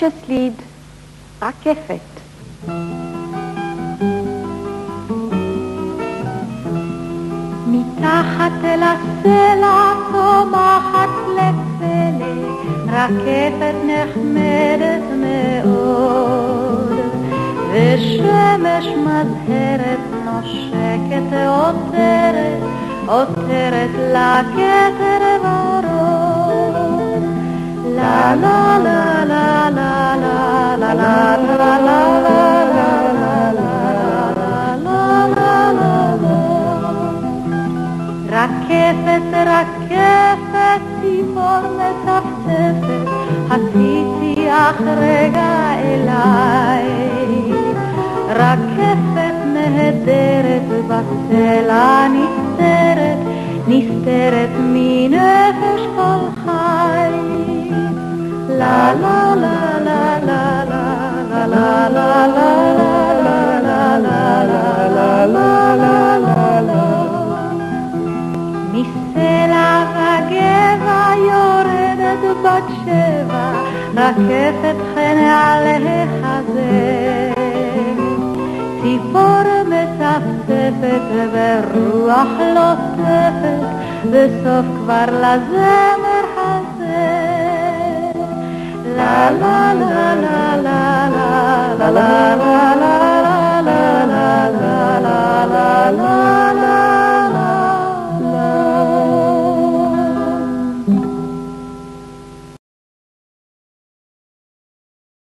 precious lead, רקפת. מתחת אל הסלע צומחת לפלא, רקפת נחמדת מאוד, ושמש מזהרת נושקת עותרת, עותרת לכתר ורוד. לה לה לה רקפת, רקפת, ציפור מצפצפת, הציצי אך רגע אליי. רקפת נהדרת בצלע נסתרת, נסתרת מנפש כל חי. לה לה לה לה לה לה לה לה לה Nisela hageva yoredet bat sheva Rakefet chen aleh hazeh Tzipor mesapsepet veruach lo la la la la la la la la la la la la la la